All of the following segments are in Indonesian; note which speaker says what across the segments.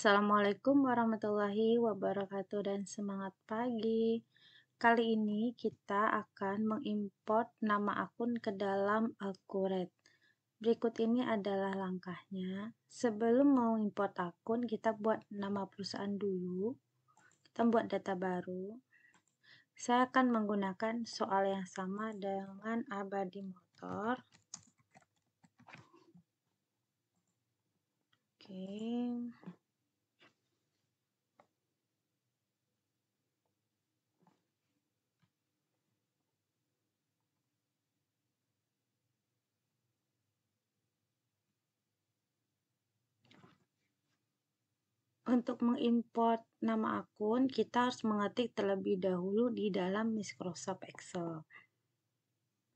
Speaker 1: Assalamualaikum warahmatullahi wabarakatuh dan semangat pagi. Kali ini kita akan mengimport nama akun ke dalam Alkuret. Berikut ini adalah langkahnya. Sebelum mau import akun, kita buat nama perusahaan dulu. Kita buat data baru. Saya akan menggunakan soal yang sama dengan abadi motor. Oke. Okay. Untuk mengimport nama akun, kita harus mengetik terlebih dahulu di dalam Microsoft Excel.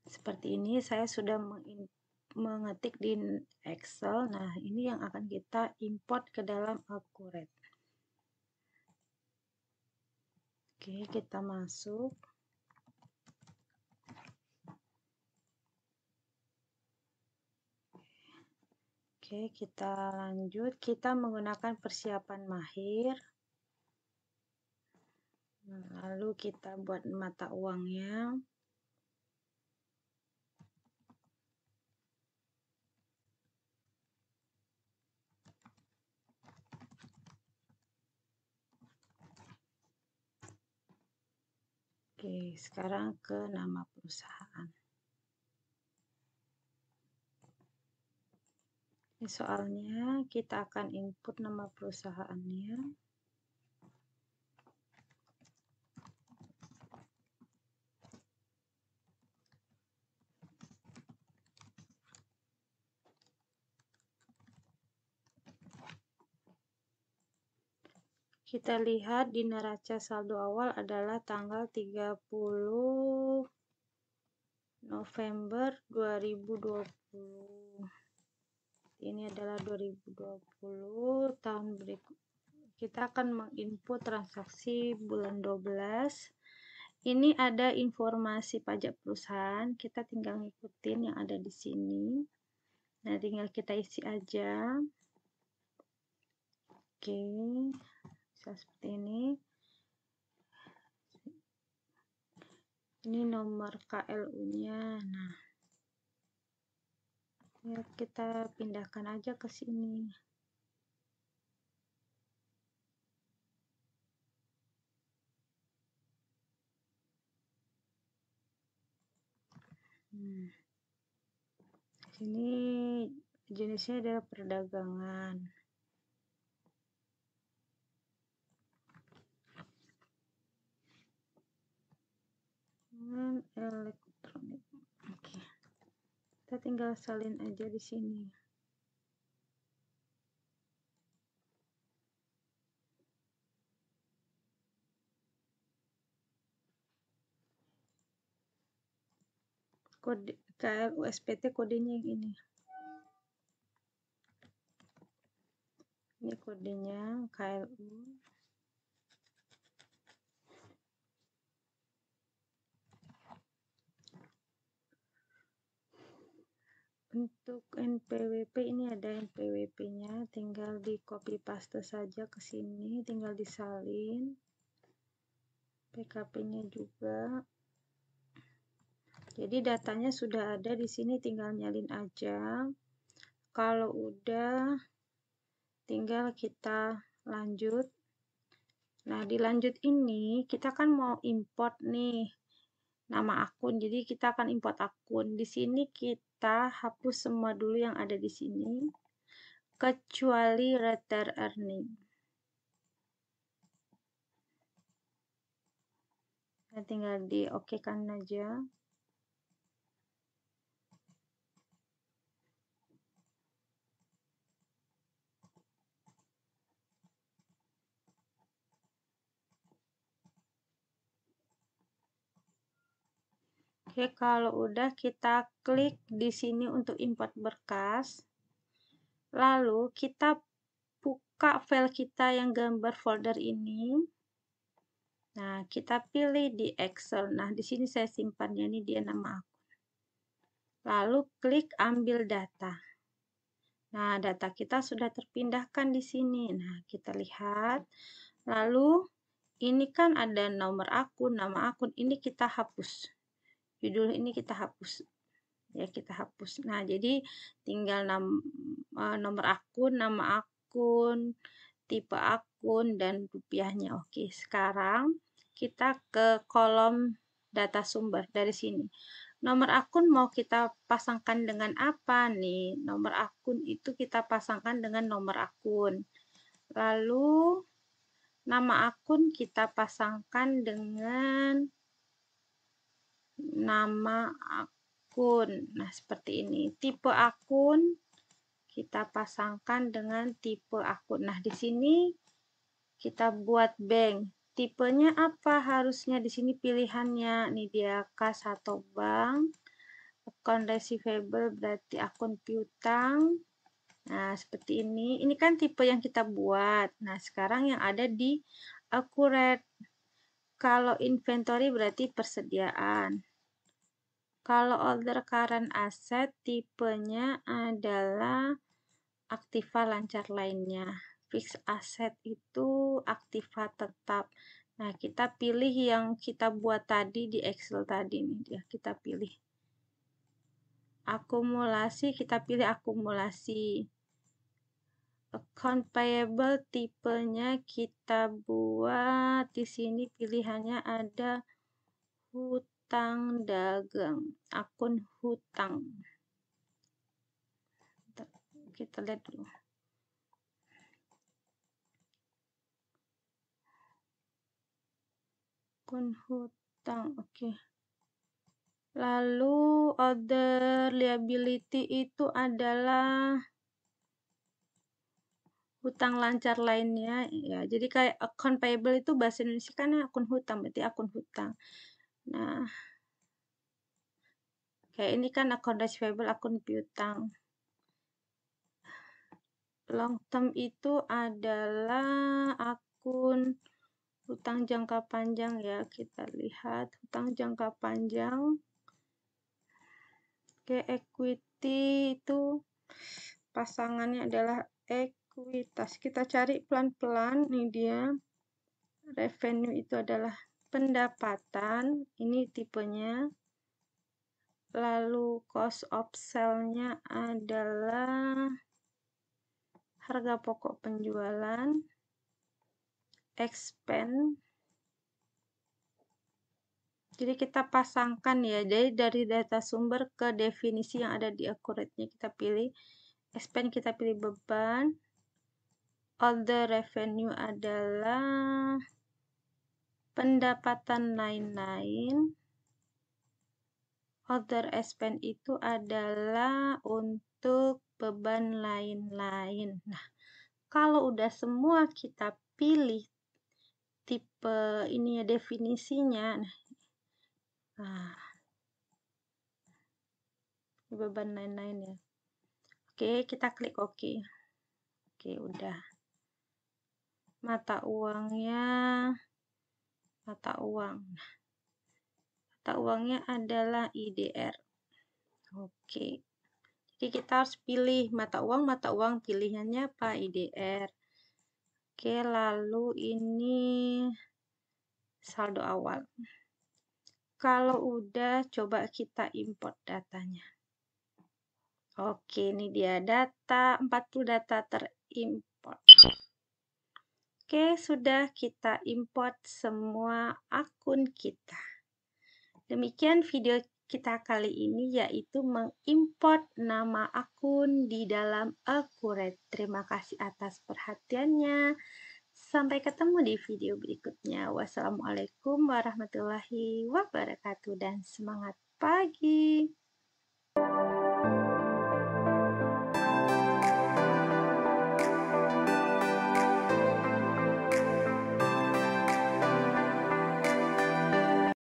Speaker 1: Seperti ini, saya sudah mengetik di Excel. Nah, ini yang akan kita import ke dalam Accurate. Oke, kita masuk. Oke, kita lanjut. Kita menggunakan persiapan mahir. Lalu kita buat mata uangnya. Oke, sekarang ke nama perusahaan. Soalnya kita akan input nama perusahaannya. Kita lihat di neraca saldo awal adalah tanggal 30 November 2020 ini adalah 2020 tahun berikut. Kita akan menginput transaksi bulan 12 ini ada informasi pajak perusahaan. Kita tinggal ngikutin yang ada di sini. Nah tinggal kita isi aja. Oke bisa seperti ini. Ini nomor KLU nya nah ya kita pindahkan aja ke sini. Hmm. sini jenisnya adalah perdagangan. Elektronik kita tinggal salin aja di sini. Kode KL USPT kodenya yang ini. Ini kodenya KLU untuk NPWP ini ada NPWP nya tinggal di copy paste saja ke sini tinggal disalin. PKP nya juga. Jadi datanya sudah ada di sini tinggal nyalin aja. Kalau udah tinggal kita lanjut. Nah di lanjut ini kita kan mau import nih nama akun. Jadi kita akan import akun. Di sini kita kita hapus semua dulu yang ada di sini kecuali return earning. Nah, tinggal di oke kan aja Oke, kalau udah kita klik di sini untuk import berkas. Lalu kita buka file kita yang gambar folder ini. Nah, kita pilih di Excel. Nah, di sini saya simpannya ini dia nama akun. Lalu klik ambil data. Nah, data kita sudah terpindahkan di sini. Nah, kita lihat. Lalu, ini kan ada nomor akun, nama akun. Ini kita hapus. Judul ini kita hapus. Ya, kita hapus. Nah, jadi tinggal nam, uh, nomor akun, nama akun, tipe akun, dan rupiahnya. Oke, sekarang kita ke kolom data sumber dari sini. Nomor akun mau kita pasangkan dengan apa nih? Nomor akun itu kita pasangkan dengan nomor akun. Lalu nama akun kita pasangkan dengan nama akun. Nah, seperti ini. Tipe akun kita pasangkan dengan tipe akun. Nah, di sini kita buat bank. Tipenya apa? Harusnya di sini pilihannya. Nih dia kas atau bank. Akun receivable berarti akun piutang. Nah seperti ini. Ini kan tipe yang kita buat. Nah sekarang yang ada di accurate kalau inventory berarti persediaan kalau order current asset tipenya adalah aktiva lancar lainnya fixed asset itu aktiva tetap. Nah, kita pilih yang kita buat tadi di Excel tadi nih dia, kita pilih. Akumulasi, kita pilih akumulasi. Account payable tipenya kita buat di sini pilihannya ada hutang dagang, akun hutang. Kita lihat dulu. akun hutang oke okay. lalu other liability itu adalah hutang lancar lainnya ya jadi kayak account payable itu bahasa Indonesia kan akun hutang berarti akun hutang nah kayak ini kan akun receivable akun piutang. Long term itu adalah akun hutang jangka panjang ya. Kita lihat hutang jangka panjang. Oke equity itu pasangannya adalah ekuitas kita cari pelan-pelan nih dia. Revenue itu adalah pendapatan ini tipenya. Lalu cost of sale-nya adalah harga pokok penjualan expand jadi kita pasangkan ya jadi dari data sumber ke definisi yang ada di accurate-nya kita pilih. Expand kita pilih beban. All the revenue adalah pendapatan lain-lain other expense itu adalah untuk beban lain-lain. Nah, kalau udah semua kita pilih tipe ini ya definisinya nah beban lain-lain ya. Oke kita klik oke oke udah. Mata uangnya mata uang mata uangnya adalah IDR oke jadi kita harus pilih mata uang mata uang pilihannya apa IDR Oke, lalu ini saldo awal. Kalau udah, coba kita import datanya. Oke, ini dia data, 40 data terimport. Oke, sudah kita import semua akun kita. Demikian video kita kali ini yaitu mengimport nama akun di dalam Accurate. Terima kasih atas perhatiannya. Sampai ketemu di video berikutnya. Wassalamualaikum warahmatullahi wabarakatuh dan semangat pagi.